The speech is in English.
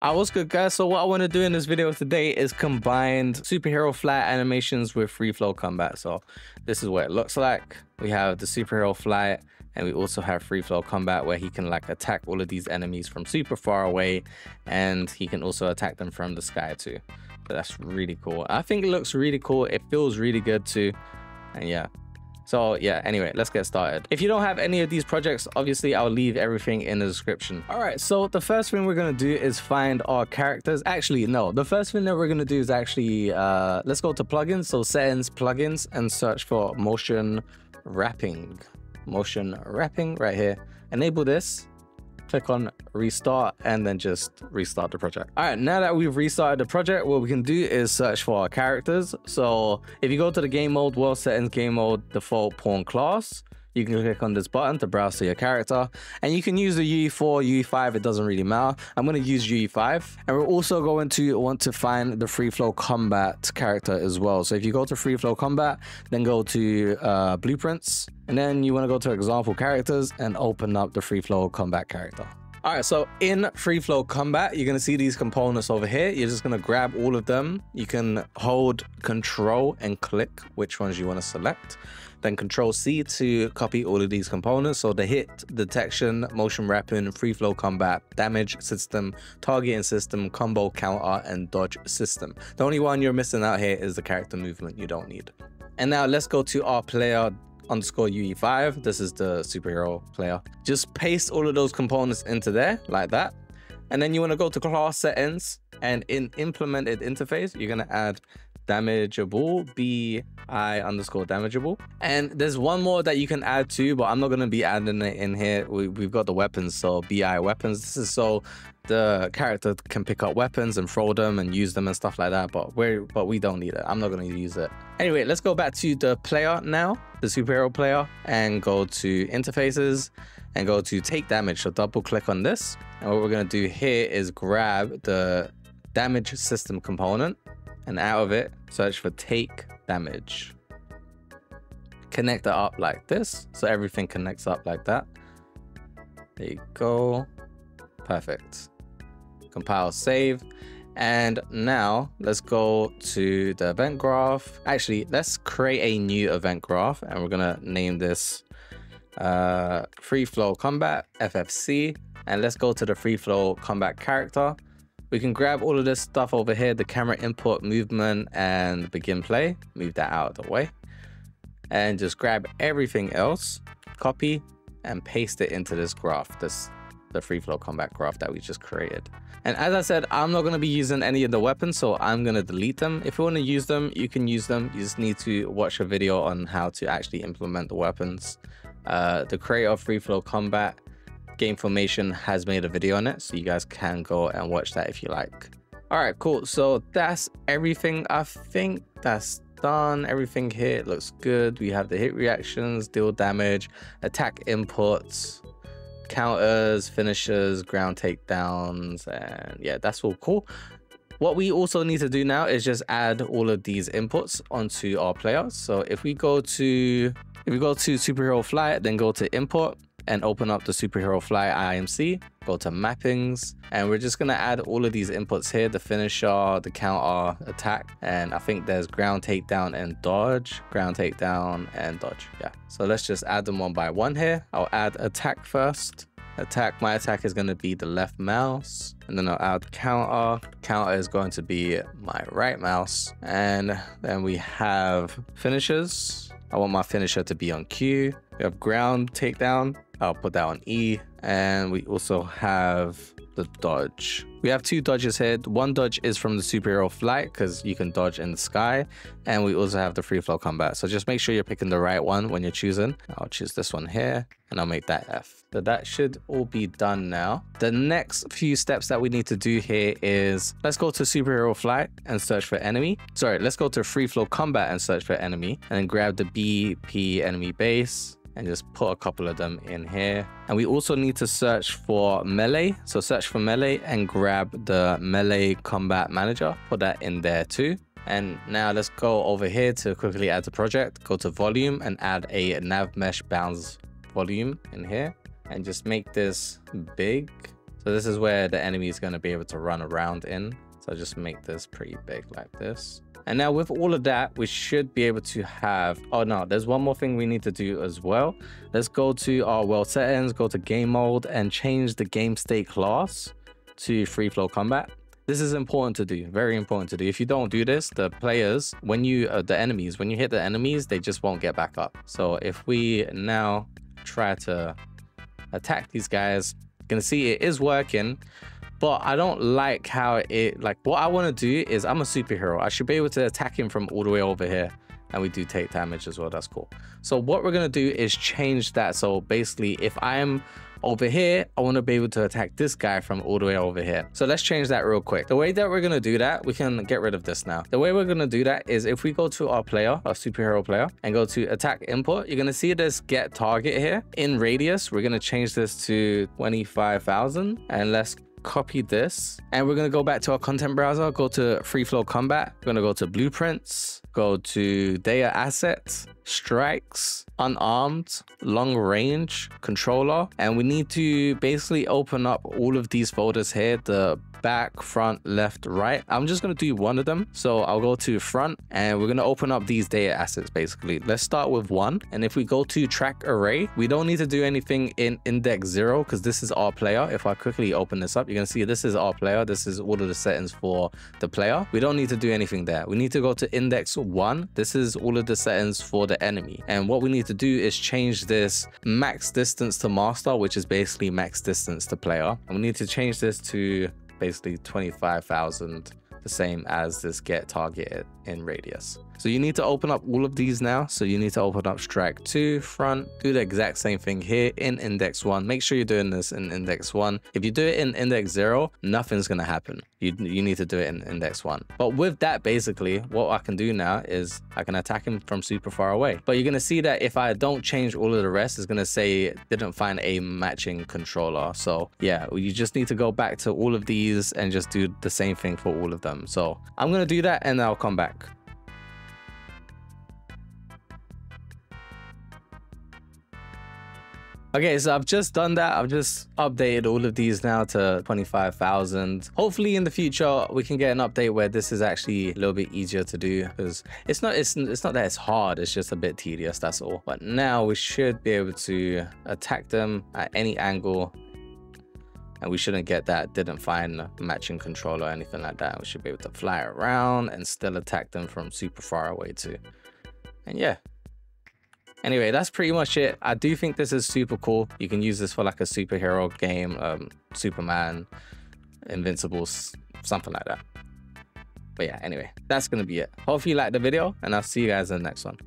Ah, was good guys? So what I want to do in this video today is combined superhero flight animations with free flow combat. So this is what it looks like. We have the superhero flight and we also have free flow combat where he can like attack all of these enemies from super far away and he can also attack them from the sky too. So that's really cool. I think it looks really cool. It feels really good too. And yeah, so yeah, anyway, let's get started. If you don't have any of these projects, obviously I'll leave everything in the description. All right, so the first thing we're gonna do is find our characters. Actually, no, the first thing that we're gonna do is actually, uh, let's go to plugins. So settings, plugins, and search for motion warping. Motion warping right here. Enable this click on restart and then just restart the project. All right, now that we've restarted the project, what we can do is search for our characters. So if you go to the game mode, world settings, game mode, default pawn class, you can click on this button to browse to your character and you can use the UE4, UE5, it doesn't really matter. I'm going to use UE5 and we're also going to want to find the free flow combat character as well. So if you go to free flow combat, then go to uh, blueprints and then you want to go to example characters and open up the free flow combat character. All right, so in free flow combat, you're gonna see these components over here. You're just gonna grab all of them. You can hold control and click which ones you wanna select. Then control C to copy all of these components. So the hit, detection, motion warping, free flow combat, damage system, targeting system, combo counter, and dodge system. The only one you're missing out here is the character movement you don't need. And now let's go to our player underscore UE5. This is the superhero player. Just paste all of those components into there like that. And then you want to go to class settings and in implemented interface, you're going to add damageable, bi underscore damageable. And there's one more that you can add too, but I'm not going to be adding it in here. We, we've got the weapons, so bi weapons. This is so the character can pick up weapons and throw them and use them and stuff like that, but we but we don't need it. I'm not going to use it. Anyway, let's go back to the player now, the superhero player, and go to interfaces and go to take damage. So double click on this. And what we're going to do here is grab the damage system component and out of it, search for take damage. Connect it up like this. So everything connects up like that. There you go. Perfect compile, save. And now let's go to the event graph. Actually, let's create a new event graph and we're gonna name this uh, free flow combat FFC. And let's go to the free flow combat character. We can grab all of this stuff over here, the camera input, movement, and begin play. Move that out of the way. And just grab everything else, copy, and paste it into this graph, this the free flow combat graph that we just created. And as I said, I'm not going to be using any of the weapons, so I'm going to delete them. If you want to use them, you can use them. You just need to watch a video on how to actually implement the weapons. Uh, the creator of Free Flow Combat Game Formation has made a video on it, so you guys can go and watch that if you like. All right, cool. So that's everything. I think that's done. Everything here looks good. We have the hit reactions, deal damage, attack inputs, counters, finishes, ground takedowns, and yeah, that's all cool. What we also need to do now is just add all of these inputs onto our player. So if we go to if we go to superhero flight, then go to import, and open up the superhero fly IMC, go to mappings, and we're just gonna add all of these inputs here, the finisher, the counter, attack, and I think there's ground takedown and dodge, ground takedown and dodge, yeah. So let's just add them one by one here. I'll add attack first. Attack, my attack is gonna be the left mouse, and then I'll add counter. Counter is going to be my right mouse, and then we have finishers. I want my finisher to be on Q. We have ground takedown, I'll put that on E. And we also have the dodge. We have two dodges here. One dodge is from the superhero flight because you can dodge in the sky. And we also have the free flow combat. So just make sure you're picking the right one when you're choosing. I'll choose this one here and I'll make that F. So that should all be done now. The next few steps that we need to do here is let's go to superhero flight and search for enemy. Sorry, let's go to free flow combat and search for enemy and then grab the BP enemy base and just put a couple of them in here. And we also need to search for melee. So search for melee and grab the melee combat manager, put that in there too. And now let's go over here to quickly add the project, go to volume and add a nav mesh bounds volume in here and just make this big. So this is where the enemy is going to be able to run around in. So just make this pretty big like this. And now with all of that, we should be able to have, oh no, there's one more thing we need to do as well. Let's go to our world settings, go to game mode and change the game state class to free flow combat. This is important to do, very important to do. If you don't do this, the players, when you, uh, the enemies, when you hit the enemies, they just won't get back up. So if we now try to attack these guys, you're gonna see it is working, but I don't like how it, like what I wanna do is I'm a superhero. I should be able to attack him from all the way over here and we do take damage as well. That's cool. So what we're gonna do is change that. So basically if I'm over here, I want to be able to attack this guy from all the way over here. So let's change that real quick. The way that we're to do that, we can get rid of this now. The way we're to do that is if we go to our player, our superhero player, and go to attack input, you're to see this get target here. In radius, we're to change this to 25,000 and let's copy this. And we're going to go back to our content browser go to free flow combat we're going to go to blueprints go to data assets strikes, unarmed, long range, controller. And we need to basically open up all of these folders here, the back, front, left, right. I'm just going to do one of them. So I'll go to front and we're going to open up these data assets basically. Let's start with one. And if we go to track array, we don't need to do anything in index zero because this is our player. If I quickly open this up, you're going to see this is our player. This is all of the settings for the player. We don't need to do anything there. We need to go to index one. This is all of the settings for the enemy. And what we need to do is change this max distance to master, which is basically max distance to player. And we need to change this to basically 25,000, the same as this get targeted in radius. So you need to open up all of these now. So you need to open up strike two, front, do the exact same thing here in index one. Make sure you're doing this in index one. If you do it in index zero, nothing's to happen. You, you need to do it in index one. But with that, basically, what I can do now is I can attack him from super far away. But you're to see that if I don't change all of the rest, it's to say didn't find a matching controller. So yeah, you just need to go back to all of these and just do the same thing for all of them. So I'm to do that and I'll come back. Okay, so I've just done that. I've just updated all of these now to 25,000. Hopefully in the future, we can get an update where this is actually a little bit easier to do because it's not, it's, it's not that it's hard. It's just a bit tedious. That's all. But now we should be able to attack them at any angle and we shouldn't get that didn't find a matching control or anything like that we should be able to fly around and still attack them from super far away too and yeah Anyway, that's pretty much it. I do think this is super cool. You can use this for like a superhero game, um, Superman, Invincibles, something like that. But yeah, anyway, that's going to be it. Hope you liked the video and I'll see you guys in the next one.